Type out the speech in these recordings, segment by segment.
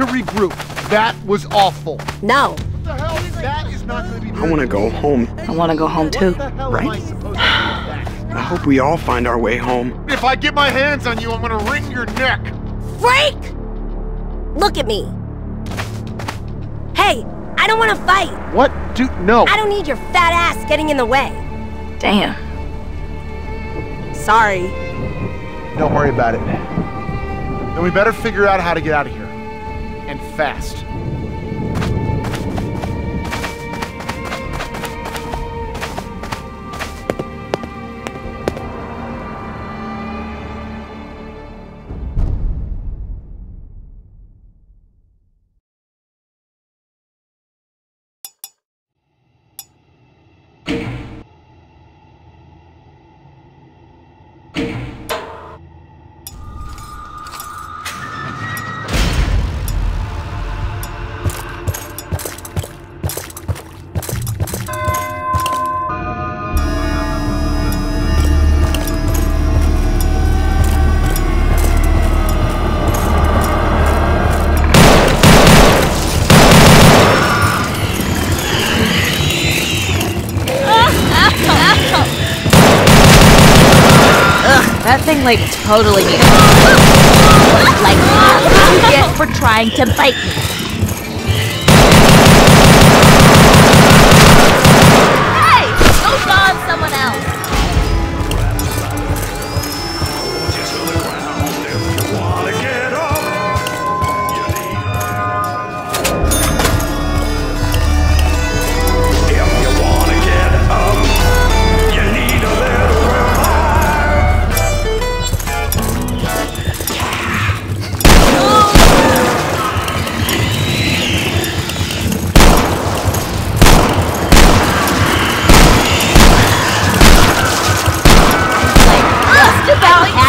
regroup. That was awful. No. What the hell? That is not going to be I want to go home. I want to go home too. What the hell am I Right? supposed to do with that? I hope we all find our way home. If I get my hands on you, I'm gonna wring your neck. Freak! Look at me. Hey, I don't want to fight. What? Dude, no. I don't need your fat ass getting in the way. Damn. Sorry. Don't worry about it. Then we better figure out how to get out of here. And fast. That thing like totally me. like you get for trying to bite me.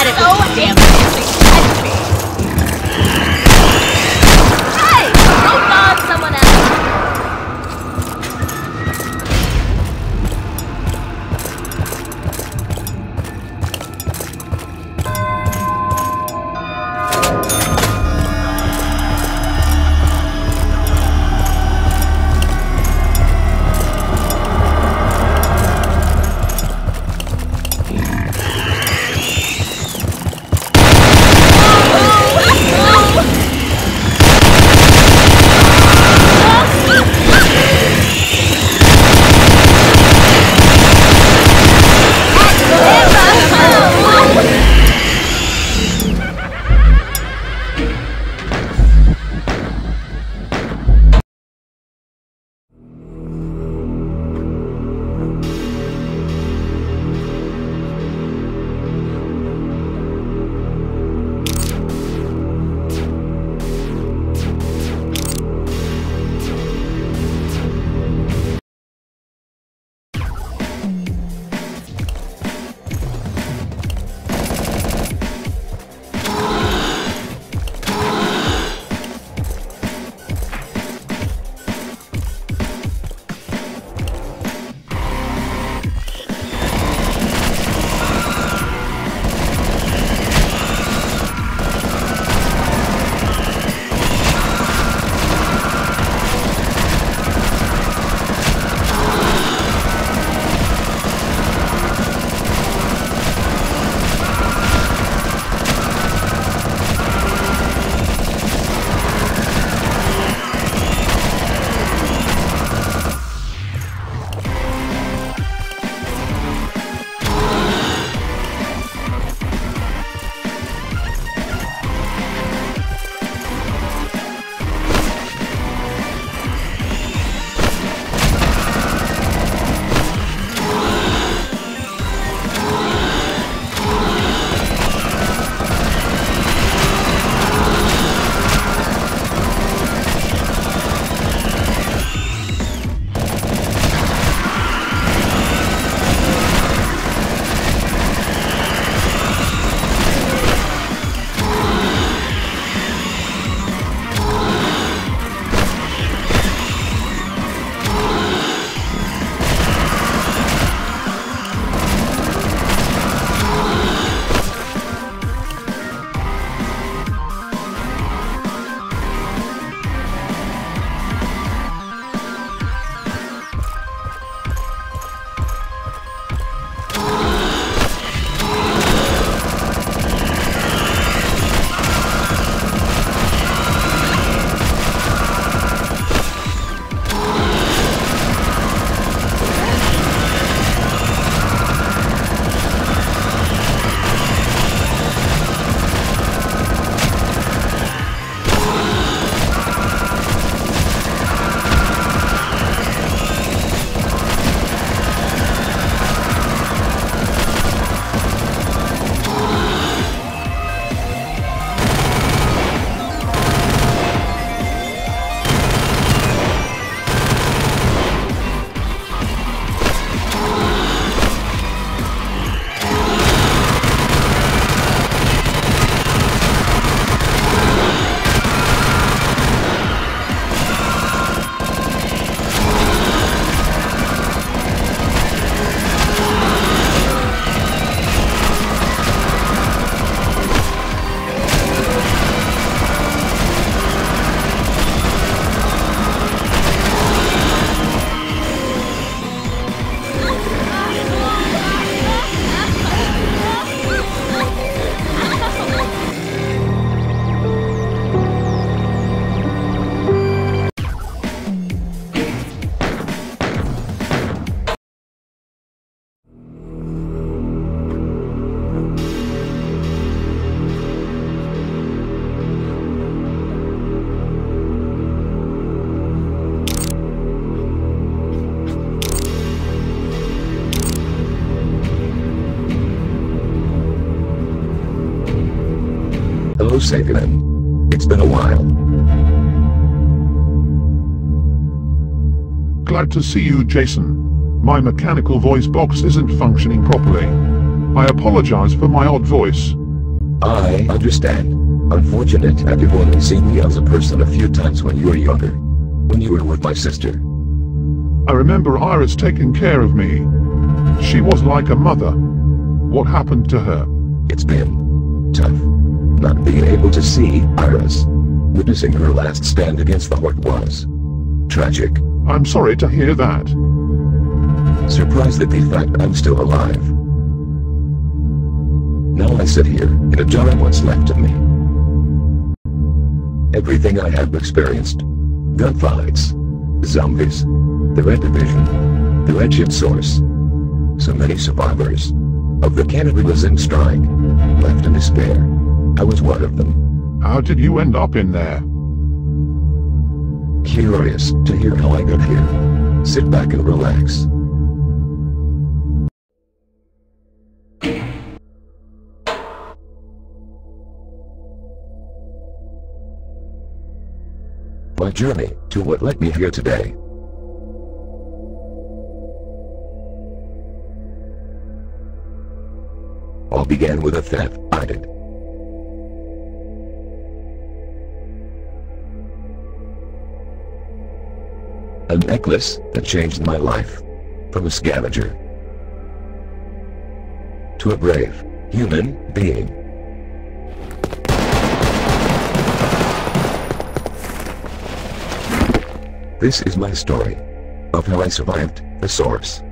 had. Oh, damn it. It's been a while. Glad to see you, Jason. My mechanical voice box isn't functioning properly. I apologize for my odd voice. I understand. Unfortunate that you've only seen me as a person a few times when you were younger. When you were with my sister. I remember Iris taking care of me. She was like a mother. What happened to her? It's been tough. Not being able to see Iris. Witnessing her last stand against the Horde was tragic. I'm sorry to hear that. Surprised at the fact I'm still alive. Now I sit here, in a jar of what's left of me. Everything I have experienced. Gunfights. Zombies. The Red Division. The Redshift Source. So many survivors. Of the cannibalism strike. Left in despair. I was one of them. How did you end up in there? Curious to hear how I got here. Sit back and relax. My journey to what led me here today. All began with a theft I did. A necklace that changed my life. From a scavenger to a brave human being. This is my story of how I survived the source.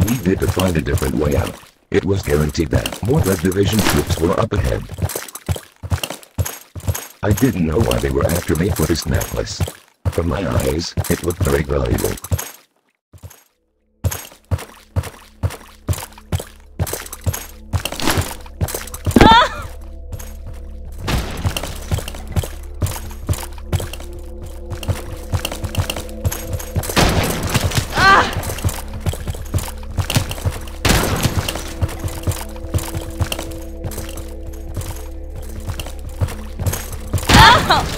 Needed to find a different way out. It was guaranteed that more Red Division troops were up ahead. I didn't know why they were after me for this necklace. From my eyes, it looked very valuable. Oh!